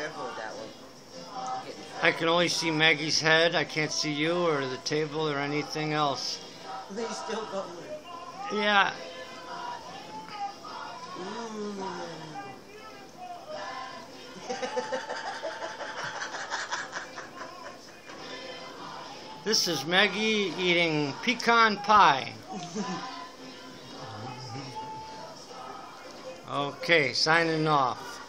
careful with that one. I can only see Maggie's head. I can't see you or the table or anything else. They still going. Yeah. Mm. This is Maggie eating pecan pie. Okay, signing off.